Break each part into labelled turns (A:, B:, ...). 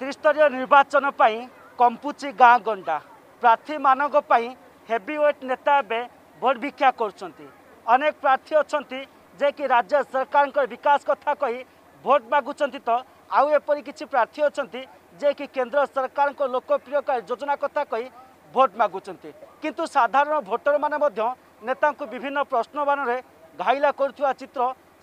A: ত্রিস্তরীয় নির্বাচন পাই কম্পুচি গাঁ গণ্ডা ପ୍ରାର୍ଥୀମାନଙ୍କ ପାଇଁ ହେଭିୱେଟ୍ ନେତା ଏବେ ଭୋଟ ଭିକ୍ଷା କରୁଛନ୍ତି ଅନେକ ପ୍ରାର୍ଥୀ ଅଛନ୍ତି ଯେ କି ରାଜ୍ୟ ସରକାରଙ୍କ ବିକାଶ କଥା କହି ଭୋଟ ମାଗୁଛନ୍ତି ତ ଆଉ ଏପରି କିଛି ପ୍ରାର୍ଥୀ ଅଛନ୍ତି ଯେ କି କେନ୍ଦ୍ର ସରକାରଙ୍କ ଲୋକପ୍ରିୟ ଯୋଜନା କଥା କହି ଭୋଟ ମାଗୁଛନ୍ତି କିନ୍ତୁ ସାଧାରଣ ଭୋଟରମାନେ ମଧ୍ୟ ନେତାଙ୍କୁ ବିଭିନ୍ନ ପ୍ରଶ୍ନବାନରେ ଘାଇଲା କରୁଥିବା ଚିତ୍ର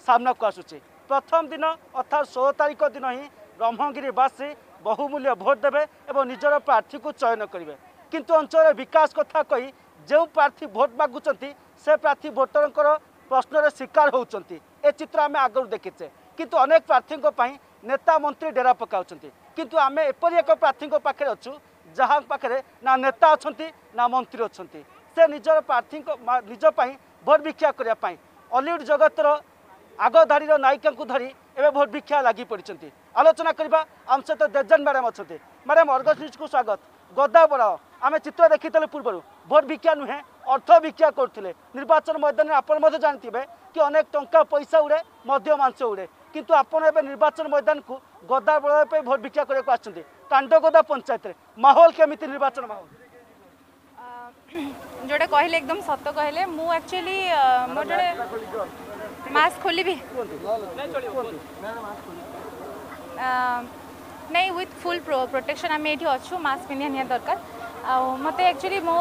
A: ସାମ୍ନାକୁ ଆସୁଛି ପ୍ରଥମ ଦିନ ଅର୍ଥାତ୍ ଷୋହଳ ତାରିଖ ଦିନ ହିଁ ବ୍ରହ୍ମଗିରିବାସୀ ବହୁମୂଲ୍ୟ ଭୋଟ୍ ଦେବେ ଏବଂ ନିଜର ପ୍ରାର୍ଥୀକୁ ଚୟନ କରିବେ କିନ୍ତୁ ଅଞ୍ଚଳର ବିକାଶ କଥା କହି ଯେଉଁ ପ୍ରାର୍ଥୀ ଭୋଟ୍ ମାଗୁଛନ୍ତି ସେ ପ୍ରାର୍ଥୀ ଭୋଟରଙ୍କର ପ୍ରଶ୍ନର ଶିକାର ହେଉଛନ୍ତି ଏ ଚିତ୍ର ଆମେ ଆଗରୁ ଦେଖିଛେ କିନ୍ତୁ ଅନେକ ପ୍ରାର୍ଥୀଙ୍କ ପାଇଁ ନେତା ମନ୍ତ୍ରୀ ଡେରା ପକାଉଛନ୍ତି କିନ୍ତୁ ଆମେ ଏପରି ଏକ ପ୍ରାର୍ଥୀଙ୍କ ପାଖରେ ଅଛୁ ଯାହା ପାଖରେ ନା ନେତା ଅଛନ୍ତି ନା ମନ୍ତ୍ରୀ ଅଛନ୍ତି ସେ ନିଜର ପ୍ରାର୍ଥୀଙ୍କ ନିଜ ପାଇଁ ଭୋଟ୍ ଭିକ୍ଷା କରିବା ପାଇଁ ଅଲିଉଡ଼ ଜଗତର ଆଗଧାଡ଼ିର ନାୟିକାଙ୍କୁ ଧରି ଏବେ ଭୋଟ୍ ଭିକ୍ଷା ଲାଗି ପଡ଼ିଛନ୍ତି আলোচনা କରିବା ଆମ ସହିତ ଦେବଜାନ ମ୍ୟାଡ଼ାମ୍ ଅଛନ୍ତି ମ୍ୟାଡ଼ାମ୍ ଅର୍ଗସ୍ ନ୍ୟୁଜ୍କୁ ସ୍ୱାଗତ ଗଦା ବଢ଼ାଅ ଆମେ ଚିତ୍ର ଦେଖିଥିଲେ ପୂର୍ବରୁ ଭୋଟ ଭିକ୍ଷା ନୁହେଁ ଅର୍ଥ ଭିକ୍ଷା କରୁଥିଲେ ନିର୍ବାଚନ ମୈଦାନରେ ଆପଣ ମଧ୍ୟ ଜାଣିଥିବେ କି ଅନେକ ଟଙ୍କା ପଇସା ଉଡ଼େ ମଧ୍ୟ ମାଂସ ଉଡ଼େ କିନ୍ତୁ ଆପଣ ଏବେ ନିର୍ବାଚନ ମୈଦାନକୁ ଗଦା ବଳୟ ପାଇଁ ଭୋଟ ଭିକ୍ଷା କରିବାକୁ ଆସିଛନ୍ତି କାଣ୍ଡଗୋଦା ପଞ୍ଚାୟତରେ ମାହୋଲ କେମିତି ନିର୍ବାଚନ ମାହୋଲ
B: ଯେଉଁଟା କହିଲେ ଏକଦମ ସତ କହିଲେ ମୁଁ ଆକ୍ଚୁଆଲି ମୋର ଜଣେ ମାସ୍କ ଖୋଲିବି ନାଇଁ ୱିଥ୍ ଫୁଲ୍ ପ୍ରୋଟେକ୍ସନ୍ ଆମେ ଏଠି ଅଛୁ ମାସ୍କ ପିନ୍ଧିବା ନିହାତି ଦରକାର ଆଉ ମୋତେ ଆକ୍ଚୁଆଲି ମୋ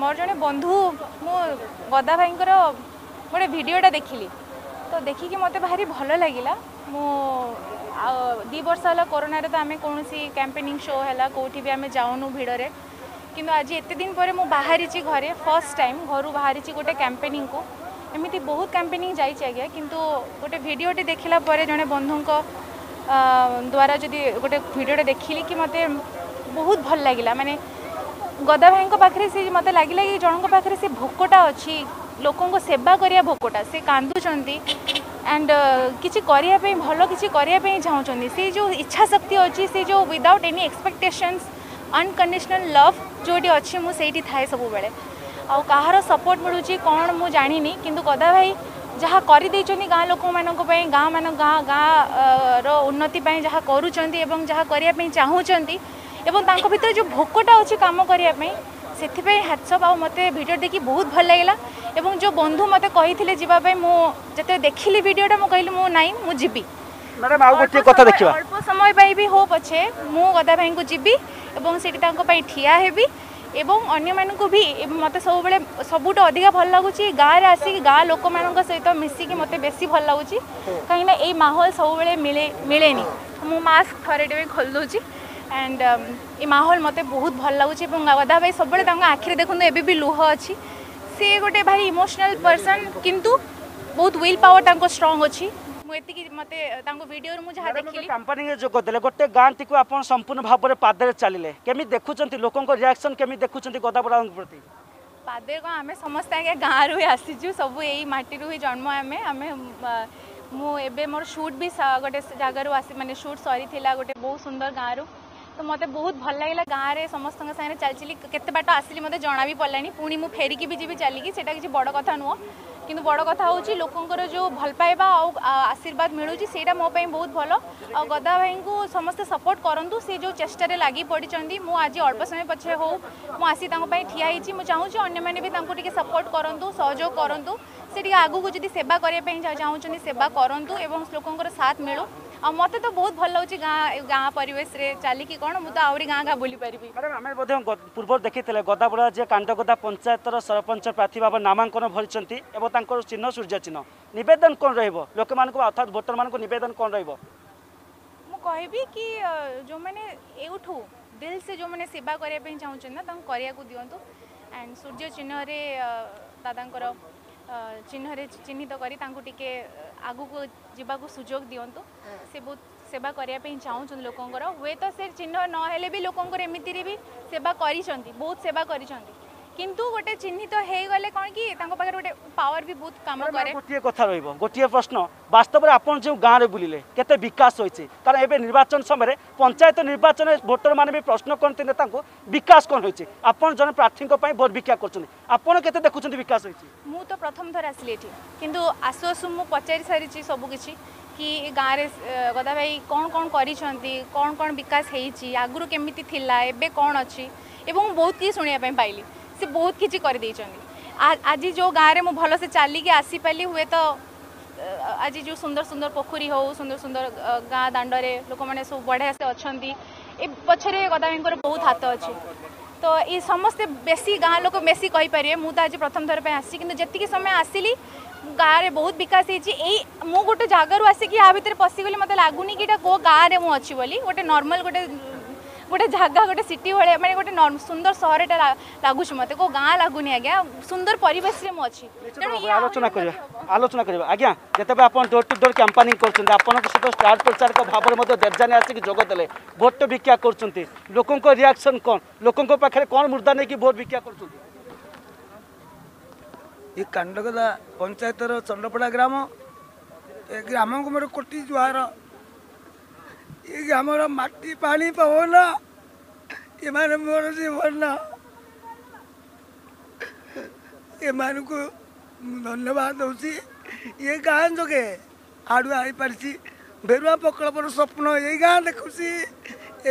B: ମୋର ଜଣେ ବନ୍ଧୁ ମୁଁ ଗଦା ଭାଇଙ୍କର ଗୋଟେ ଭିଡ଼ିଓଟା ଦେଖିଲି ତ ଦେଖିକି ମୋତେ ଭାରି ଭଲ ଲାଗିଲା ମୁଁ ଆଉ ଦୁଇ ବର୍ଷ ହେଲା କରୋନାରେ ତ ଆମେ କୌଣସି କ୍ୟାମ୍ପେନିଂ ଶୋ ହେଲା କେଉଁଠି ବି ଆମେ ଯାଉନୁ ଭିଡ଼ରେ କିନ୍ତୁ ଆଜି ଏତେ ଦିନ ପରେ ମୁଁ ବାହାରିଛି ଘରେ ଫର୍ଷ୍ଟ ଟାଇମ୍ ଘରୁ ବାହାରିଛି ଗୋଟେ କ୍ୟାମ୍ପେନିଂକୁ ଏମିତି ବହୁତ କ୍ୟାମ୍ପେନିଂ ଯାଇଛି ଆଜ୍ଞା କିନ୍ତୁ ଗୋଟେ ଭିଡ଼ିଓଟି ଦେଖିଲା ପରେ ଜଣେ ବନ୍ଧୁଙ୍କ द्वारा जी गोटे भिडटे देख ली कि मत बहुत भल लगला मानने गदा भाई पाखे से मत लगे कि जनों पाखे से भोकटा अच्छी लोकों सेवा करा भोकटा से कांदुंट एंड किसी भल किसी चाहूँ से जो इच्छाशक्ति शक्ति अच्छी से जो without any expectation unconditional love जोटी अच्छे मुझे थाए सब आ सपोर्ट मिलूँ कौन मुझे जानी गदा भाई ଯାହା କରିଦେଇଛନ୍ତି ଗାଁ ଲୋକମାନଙ୍କ ପାଇଁ ଗାଁମାନ ଗାଁ ଗାଁର ଉନ୍ନତି ପାଇଁ ଯାହା କରୁଛନ୍ତି ଏବଂ ଯାହା କରିବା ପାଇଁ ଚାହୁଁଛନ୍ତି ଏବଂ ତାଙ୍କ ଭିତରେ ଯେଉଁ ଭୋକଟା ଅଛି କାମ କରିବା ପାଇଁ ସେଥିପାଇଁ ହ୍ୟାଟ୍ସଅପ୍ ଆଉ ମୋତେ ଭିଡ଼ିଓ ଦେଖି ବହୁତ ଭଲ ଲାଗିଲା ଏବଂ ଯେଉଁ ବନ୍ଧୁ ମୋତେ କହିଥିଲେ ଯିବା ପାଇଁ ମୁଁ ଯେତେବେଳେ ଦେଖିଲି ଭିଡ଼ିଓଟା ମୁଁ କହିଲି ମୁଁ ନାଇଁ ମୁଁ ଯିବି
A: ମ୍ୟାଡ଼ାମ୍ ଆଉ ଗୋଟିଏ କଥା ଦେଖିବା
B: ଅଳ୍ପ ସମୟ ପାଇଁ ବି ହଉ ପଛେ ମୁଁ ଗଦା ଭାଇଙ୍କୁ ଯିବି ଏବଂ ସେଠି ତାଙ୍କ ପାଇଁ ଠିଆ ହେବି এবং ଅନ୍ୟମାନଙ୍କୁ ବି ମୋତେ ସବୁବେଳେ ସବୁଠୁ ଅଧିକା ଭଲ ଲାଗୁଛି ଗାଁରେ ଆସିକି ଗାଁ ଲୋକମାନଙ୍କ ସହିତ ମିଶିକି ମୋତେ ବେଶୀ ଭଲ ଲାଗୁଛି କାହିଁକିନା ଏଇ ମାହୋଲ ସବୁବେଳେ ମିଳେ ମିଳେନି ମୁଁ ମାସ୍କ ଥରେଟେ ବି ଖୋଲି ଦେଉଛି ଆଣ୍ଡ ଏ ମାହୋଲ ମୋତେ ବହୁତ ଭଲ ଲାଗୁଛି ଏବଂ ଗଦା ଭାଇ ସବୁବେଳେ ତାଙ୍କ ଆଖିରେ ଦେଖନ୍ତୁ ଏବେ ବି ଲୁହ ଅଛି ସିଏ ଗୋଟେ ଭାରି ଇମୋସନାଲ୍ ପର୍ସନ୍ କିନ୍ତୁ ବହୁତ ୱିଲ୍ ପାୱାର ତାଙ୍କ ଷ୍ଟ୍ରଙ୍ଗ ଅଛି
A: गोटे गाँटी को आप संपूर्ण भाव में पादे चलिए केमी देखुं लोकों रियाक्शन केमी देखुं गदापड़ा प्रति
B: पादे कौन आम समस्त आज गाँव रू आसीचु सब यही ही जन्म आम आम मुझे मोर सुट भी गोटे जगार आसी सुट सरी गोटे बहुत सुंदर गाँव रू तो मत बहुत भल लगे गाँव में समस्त सागर चलचली केत बाट आसली मतलब जना भी पड़ा पुणी मुझे फेरिकी भी जी चलिकी से बड़ कथ नुह कि बड़ कथ हूँ लोकंर जो भलपाइवा आशीर्वाद मिलूँ से मोपाई बहुत भल गदा भाई को समस्त सपोर्ट करूँ से जो चेष्ट लग पड़ मु आज अल्प समय पचे हो ठिया चाहूँ अन्न मैंने भी सपोर्ट करूँ सहयोग करूँ से आगे जी सेवा करने चाहूँ सेवा करूँ और लोकों साथ मिलू মতো তো বহুত ভাল লাগুছে গাঁ গাঁ পরিবেশে চালিকি কোণ মু আহরি গাঁ গাঁ বুলি পারিবি
A: ম্যাডাম আমি বোধ পূর্ব দেখিলে গদাবড়া যে কাণ্ডগদা পঞ্চায়েতর সরপঞ্চ প্রার্থী ভাবে নামাঙ্কন ভরিছেন এবং তাঁর চিহ্ন সূর্য চিহ্ন নিবেদন কোণ রহব লোক অর্থাৎ ভোটর মানুষ নিবেদন কোণ রহব
B: মু কহবি কি যে এউঠু দিল সে যে সেবা করা চাহুছেন না তাঁর করা দিও অ্যান্ড সূর্য চিহ্নরে দাদাঙ্কর চিহ্নরে চিহ্নিত করে তাঁর টিকি আগুক যাওয়া সুযোগ দিওন্তু সে বহু সেবা করা চাহুন লোকর হুয়ে তো সে চিহ্ন নহলে বি লোকর এমিতি সেবা করছেন বহু সেবা করছেন কিন্তু গোটে চিহ্নিত হয়েগলে কোণ কি তাঙ্ক পাখে গোটে পাওয়ার বি বহুত কাম করে
A: গোটিয়ে কথা রইব গোটিয়ে প্রশ্ন বাস্তবরে আপন যে গাঁরে বুলিলে কেতে বিকাশ হয়েছে কারণ এবে নির্বাচন সময়ে পঞ্চায়েত নির্বাচনে ভোটর মানে বি প্রশ্ন করতে তাঙ্ক বিকাশ কোণ হয়েছে আপন জন পাই ভোট ভিক্ষা করছেন আপন কেতে দেখুছেন বিকাশ হয়েছে
B: মু তো প্রথম থর আসলি এটি কিন্তু আসু আসু মু পচারি সারিছি সব কিছু কি গাঁরে গদা ভাই কোণ কোণ করিছেন কোণ কোণ বিকাশ হয়েছি আগুরু কেমিতি থিলা এবে কোণ অছি এবং বহুত কি শুনিয়া পাই পাইলি ସେ ବହୁତ କିଛି କରିଦେଇଛନ୍ତି ଆଜି ଯେଉଁ ଗାଁରେ ମୁଁ ଭଲସେ ଚାଲିକି ଆସିପାରିଲି ହୁଏତ ଆଜି ଯେଉଁ ସୁନ୍ଦର ସୁନ୍ଦର ପୋଖରୀ ହେଉ ସୁନ୍ଦର ସୁନ୍ଦର ଗାଁ ଦାଣ୍ଡରେ ଲୋକମାନେ ସବୁ ବଢ଼ିଆ ସେ ଅଛନ୍ତି ଏ ପଛରେ ଗଦାମୀଙ୍କର ବହୁତ ହାତ ଅଛି ତ ଏ ସମସ୍ତେ ବେଶୀ ଗାଁ ଲୋକ ବେଶୀ କହିପାରିବେ ମୁଁ ତ ଆଜି ପ୍ରଥମ ଥର ପାଇଁ ଆସିଛି କିନ୍ତୁ ଯେତିକି ସମୟ ଆସିଲି ଗାଁରେ ବହୁତ ବିକାଶ ହେଇଛି ଏଇ ମୁଁ ଗୋଟେ ଜାଗାରୁ ଆସିକି ୟା ଭିତରେ ପଶିଗଲି ମୋତେ ଲାଗୁନି କି ଏଇଟା କେଉଁ ଗାଁରେ ମୁଁ ଅଛି ବୋଲି ଗୋଟେ ନର୍ମାଲ୍ ଗୋଟେ गोटे जगह गोटे सिटी भाई मैंने गोटे सुंदर सहर लगुच मत को गाँ लगुन आज्ञा सुंदर परेश आलोचना
A: करवा आज्ञा जो आप डोर टू डोर कंपानी करते आपत स्टार प्रचारक भाव में देवजानी आसिक जोदे भोट भिक्षा कर लोकों रिएक्शन कौन लोकों पाखे कौन मुर्दा नहीं कि भोट भिक्षा कर
C: ये कांडगला पंचायत चंडपड़ा ग्राम ग्राम को मोर कोटी जुआर ये हमारा मट्टी पानी पर होना ये हमारे मोर से होना ये मान को धन्यवाद होसी ये गाँव जो के आड़ू आई पारसी बेरुआ पकड़ पर स्वप्न ये गाँव देखुसी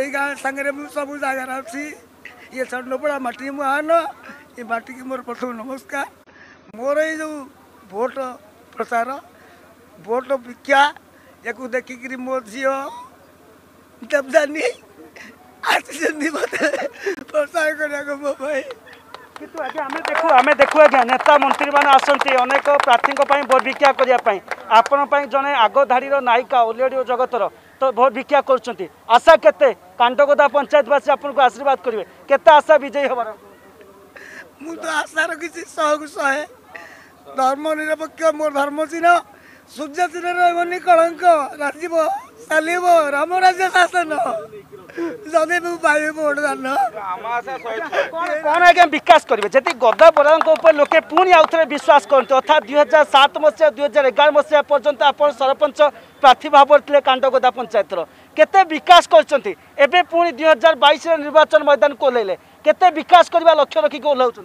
C: ये गाँव संगे मुझे सब जगार अच्छी ये चंडपड़ा मट्टी मुहान ये मट्टी की मोर प्रथम नमस्कार मोर ये जो भोट प्रसार भोट विज्ञा या देखिक मो झी दबदानी आर्टिजन प्रोत्साहन करने मो भाई
A: কিন্তু আজ্ঞা আমি দেখু আমি দেখু আজ্ঞা নেতা মন্ত্রী মানে আসতে অনেক প্রার্থী ভোট ভিক্ষা করা আপনার জনে আগধাড়ির নায়িকা ওলিওডিও জগতর তো ভোট ভিক্ষা করছেন আশা কেতে কাণ্ডগোদা পঞ্চায়েতবাসী আপনার আশীর্বাদ করবে কেতে আশা বিজয়ী হবার
C: মু তো আশা রাখিছি শহকু শহে ধর্ম নিরপেক্ষ মো ধর্ম চিহ্ন সূর্য চিহ্ন রহবনি কলঙ্ক রাজীব চালিব আমার আছে আছে ন যদি মু পাইবি ভোট দান
A: কোন আজ্ঞা বিকাশ করবে যেতে গদা বরাঙ্ক উপরে লোকে পুনি আউথরে বিশ্বাস করতে অর্থাৎ দুই হাজার সাত মশিয়া দুই হাজার এগার মশিয়া পর্যন্ত আপনার সরপঞ্চ প্রার্থী ভাবরে লে কাণ্ডগোদা পঞ্চায়েতর কেতে বিকাশ করছেন এবে পুনি দুই হাজার বাইশের নির্বাচন ময়দানকে ওহ্লাইলে কেতে বিকাশ করা লক্ষ্য রাখিকি ওহ্লাউছেন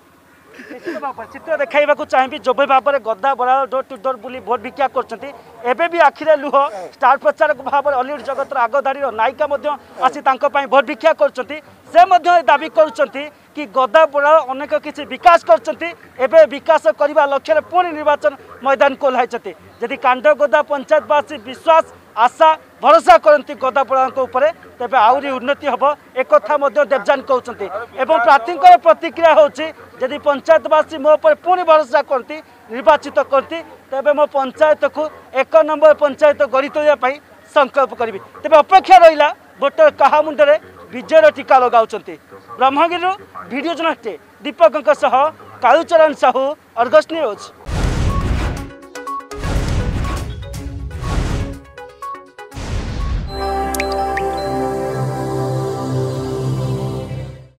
A: ନିଶ୍ଚିତ ଭାବରେ ଚିତ୍ର ଦେଖାଇବାକୁ ଚାହିଁବି ଯେଭଳି ଭାବରେ ଗଦା ବରାଳ ଡୋର୍ ଟୁ ଡୋର୍ ବୁଲି ଭୋଟ ଭିକ୍ଷା କରୁଛନ୍ତି ଏବେ ବି ଆଖିରେ ଲୁହ ଷ୍ଟାର ପ୍ରଚାରକ ଭାବରେ ଅଲିଉଡ଼ ଜଗତର ଆଗଧାଡ଼ିର ନାୟିକା ମଧ୍ୟ ଆସି ତାଙ୍କ ପାଇଁ ଭୋଟ ଭିକ୍ଷା କରୁଛନ୍ତି ସେ ମଧ୍ୟ ଦାବି କରୁଛନ୍ତି କି ଗଦା ବରାଳ ଅନେକ କିଛି ବିକାଶ କରୁଛନ୍ତି ଏବେ ବିକାଶ କରିବା ଲକ୍ଷ୍ୟରେ ପୁଣି ନିର୍ବାଚନ ମଇଦାନକୁ ଓହ୍ଲାଇଛନ୍ତି ଯଦି କାଣ୍ଡ ଗଦା ପଞ୍ଚାୟତବାସୀ ବିଶ୍ୱାସ আশা ভরসা করতে গদাপড়া উপরে তবে আহরি উন্নতি হব একথা মধ্যে দেবজান কৌন এবং প্রার্থীঙ্কর প্রতিক্রিয়া হচ্ছে যদি পঞ্চায়েতবাসী মো উপরে পুঁ ভরসা করতে নির্বাচিত করতে তবে মো পঞ্চায়েত কু এক নম্বর পঞ্চায়েত গড়ি তোলা সংকল্প করবি তবে অপেক্ষা রহলা ভোটর কাহা মুন্ডরে বিজয়ের টিকা লগাউন ব্রহ্মগিরি ভিডিও জনাটে দীপকঙ্ক সহ কালুচরণ সাহু অর্গস নিউজ